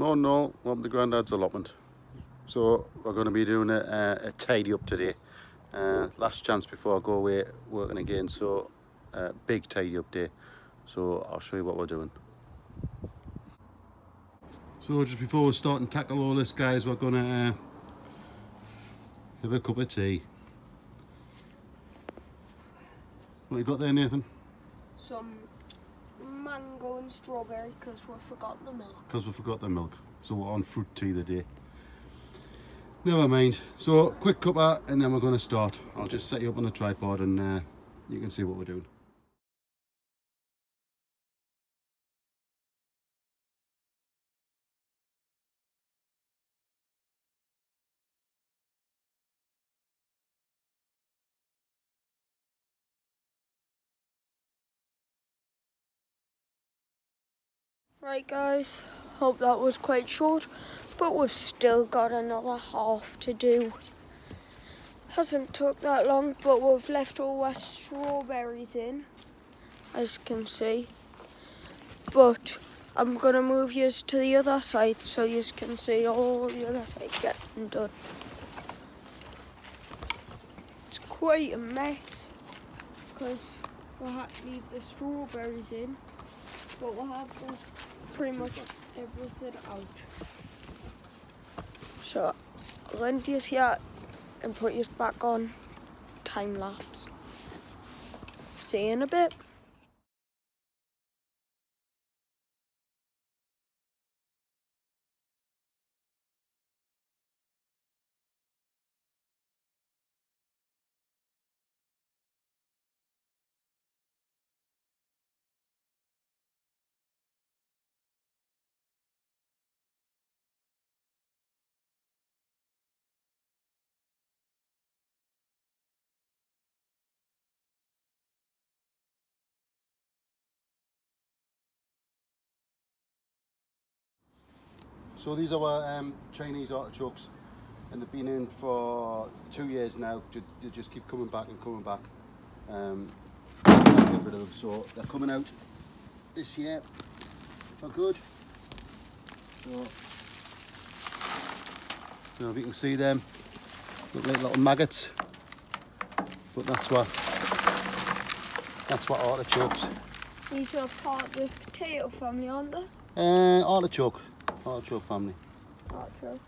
No, no, welcome to granddad's allotment. So we're going to be doing a, a, a tidy up today. Uh, last chance before I go away working again, so uh, big tidy up day. So I'll show you what we're doing. So just before we start and tackle all this guys, we're going to uh, have a cup of tea. What you got there Nathan? Some mango and strawberry because we forgot the milk. Because we forgot the milk. So we're on fruit tea the day. Never mind. So quick cuppa and then we're going to start. I'll just set you up on the tripod and uh, you can see what we're doing. Right guys, hope that was quite short, but we've still got another half to do. Hasn't took that long, but we've left all our strawberries in, as you can see. But I'm gonna move yours to the other side so you can see all the other side getting done. It's quite a mess because we had to leave the strawberries in, but we'll have pretty much everything out. So I'll this here and put yours back on time lapse. See you in a bit. So these are our um, Chinese artichokes and they've been in for two years now. They just keep coming back and coming back. Um, get rid of them. So they're coming out this year for good. So, you know, if you can see them, look like little maggots. But that's what that's what artichokes. These are part of the potato family, aren't they? Uh, artichoke. Artichoke family. Artichoke.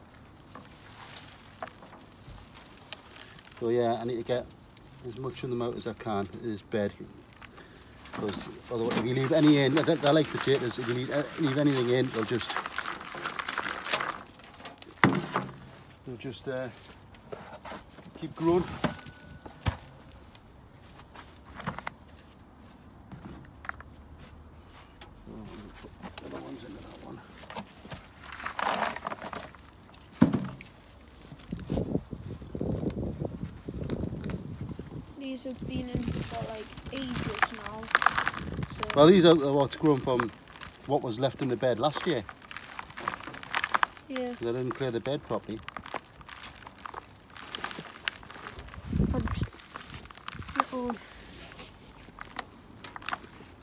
So yeah, I need to get as much of the out as I can in this bed. Because otherwise, if you leave any in, I, I like potatoes, if you leave, uh, leave anything in, they'll just, they'll just uh, keep growing. These have been in for like ages now. So Well, these are what's grown from what was left in the bed last year. yeah, I didn't clear the bed properly.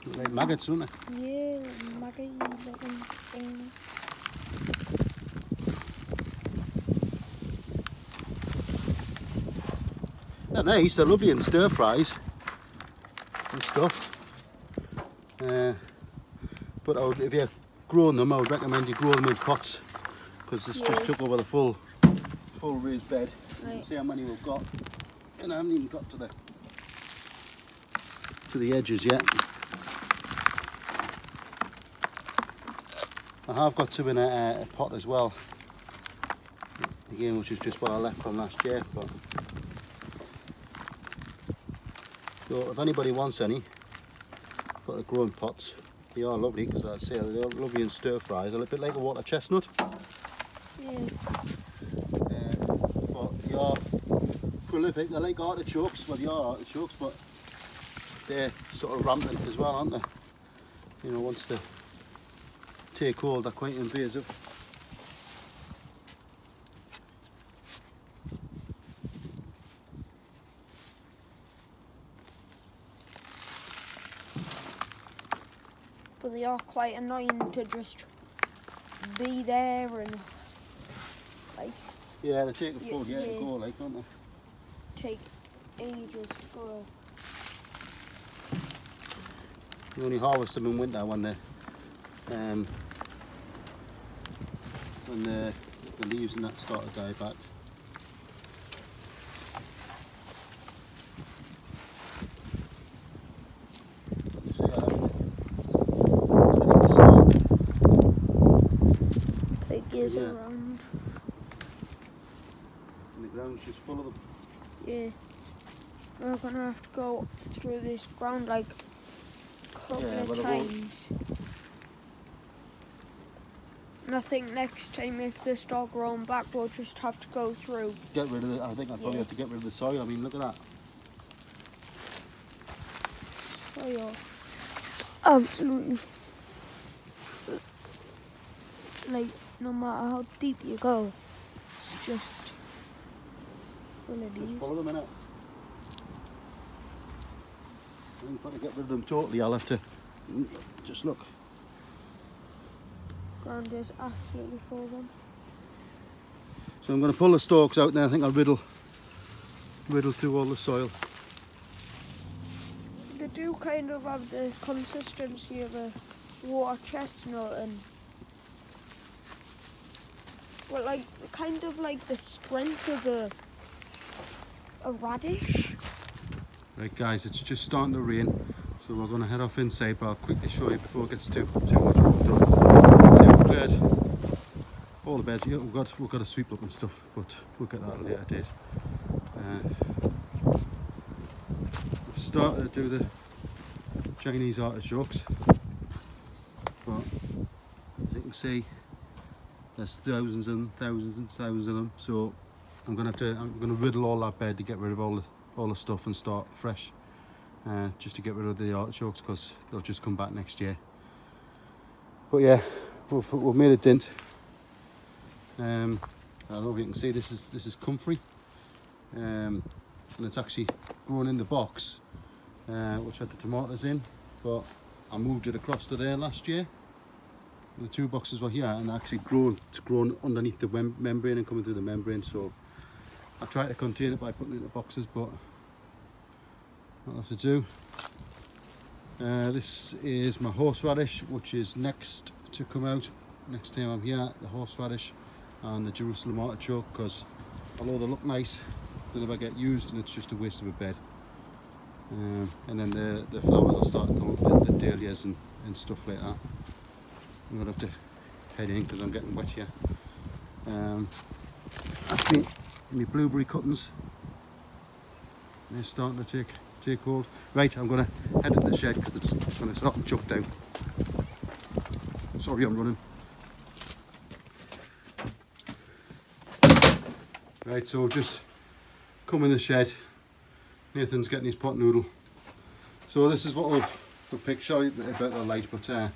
Look Like maggots, don't they? yeah, looking things. They're nice, they're lovely in stir fries and stuff. Uh, but I would, if you're growing them, I would recommend you grow them in pots because this just took over the full full raised bed. You can Right. see how many we've got. And I haven't even got to the to the edges yet. I have got some in a, a pot as well. Again, which is just what I left from last year. But so if anybody wants any, got the growing pots. They are lovely because I say they're lovely in stir fries. A little bit like a water chestnut. Yeah, Uh, but they are prolific. They're like artichokes. Well, they are artichokes, but they're sort of rampant as well, aren't they? You know, once they take hold, they're quite invasive. They are quite annoying to just be there and like Yeah, they take a Yeah, full year yeah. to go, like, don't they? take ages to grow. You only harvest them in winter when the um, when the, the leaves and that start to die back. So, yeah, everything is, Take years Yeah. around. and the ground's just full of them. Yeah. We're gonna have to go through this ground like a couple Yeah, of but it won't- times. And I think next time if they start growing back we'll just have to go through. Get rid of it. I think I probably Yeah. have to get rid of the soil. I mean, look at that. soil. Absolutely. Like, no matter how deep you go, it's just full of Just these. follow them in it. I'm trying to get rid of them totally. I'll have to mm, just look. Ground is absolutely full of them. So I'm going to pull the stalks out now. I think I'll riddle, riddle through all the soil. They do kind of have the consistency of a water chestnut and well like kind of like the strength of a a radish. Right, guys, it's just starting to rain, so we're going to head off inside. But I'll quickly show you before it gets too too much. Done. See, we've cleared all the beds here. We've got we've got to sweep up and stuff, but we'll get that at a later date. Uh, to do the Chinese artichokes, but as you can see, there's thousands and thousands and thousands of them. So I'm gonna have to I'm gonna riddle all that bed to get rid of all the all the stuff and start fresh, uh, just to get rid of the artichokes because they'll just come back next year. But yeah, we've, we've made a dent. Um, I don't know if you can see this is this is comfrey, um, and it's actually grown in the box, uh, which had the tomatoes in, but I moved it across to there last year. The two boxes were here and actually grown it's grown underneath the mem- membrane and coming through the membrane. So I tried to contain it by putting it in the boxes, but I'll have to do. Uh, this is my horseradish, which is next to come out next time I'm here. The horseradish and the Jerusalem artichoke, because although they look nice, they never get used, and it's just a waste of a bed. Um, and then the the flowers will start come up, the, the dahlias and, and stuff like that. I'm gonna have to head in because I'm getting wet here. Um, that's me, my blueberry cuttings. They're starting to take take hold. Right, I'm gonna head into the shed because it's, gonna start and chuck down. Sorry, I'm running. Right, so just come in the shed. Nathan's getting his pot noodle. So this is what we've, we've picked. Sorry about the light, but uh,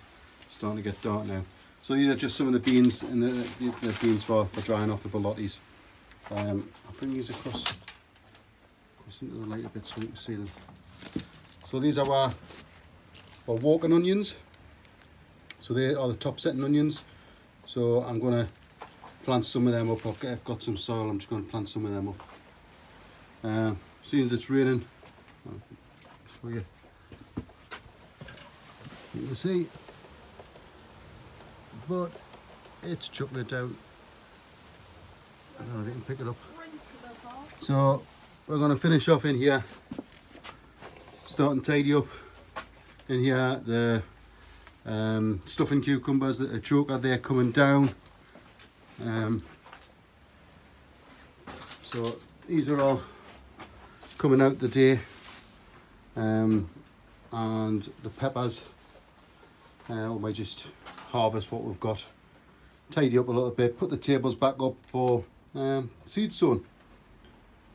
starting to get dark now. So these are just some of the beans and the, the, the beans for, for drying off the borlottis. Um, I'll bring these across, across into the light a bit so you can see them. So these are our, our walking onions. So they are the top setting onions. So I'm going to plant some of them up. I've got, I've got some soil, I'm just going to plant some of them up. Uh, seeing as it's raining, I'll show you. You can see, but it's chucking it out. I don't know if you can pick it up. So we're going to finish off in here, Start and tidy up in here the um, stuffing cucumbers that achocha there coming down. Um, so these are all coming out the day um, and the peppers uh, we might just harvest what we've got. Tidy up a little bit put the tables back up for um, seed sown.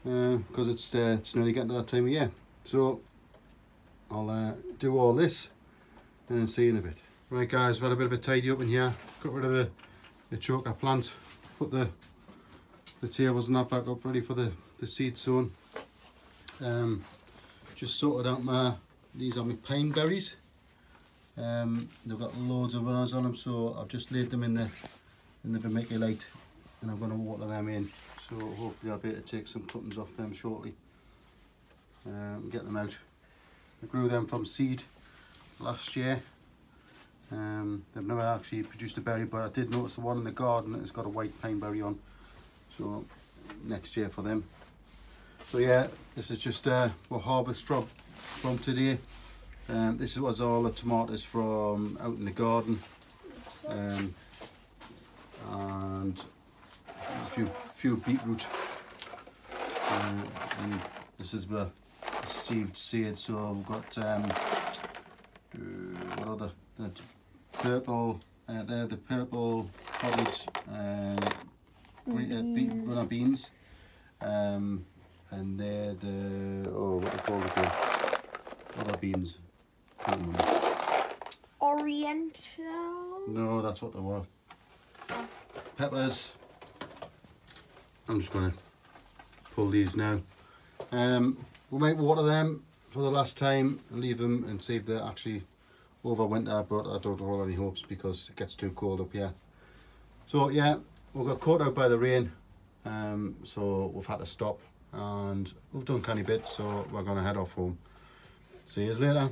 Because it's uh, it's nearly getting to that time of year. So I'll uh, do all this and then see you in a bit. Right guys we've had a bit of a tidy up in here. Got rid of the the choker plant put the the tables and that back up ready for the the seed sown. Um, just sorted out my these are my pine berries um, they've got loads of runners on them so I've just laid them in the in the vermiculite and I'm going to water them in. So hopefully I'll be able to take some cuttings off them shortly. Um, get them out. I grew them from seed last year. Um, they've never actually produced a berry but I did notice the one in the garden that has got a white pine berry on. So next year for them. So yeah this is just uh, what harvest from from today um, this was all the tomatoes from out in the garden. Um, and a few few beetroot. Uh, and this is the seed seed so we've got um, uh, what other the purple uh, they're the purple potted uh, green, uh, be, Beans. runner beans. Um, and they're the oh what they called again other beans Can't remember. Oriental. No, that's what they were. Peppers. I'm just going to pull these now. Um, we might water them for the last time and leave them and see if they actually overwinter, but I don't hold any hopes because it gets too cold up here. So yeah, we got caught out by the rain, um, so we've had to stop and we've done canny bit, so we're going to head off home. See you later.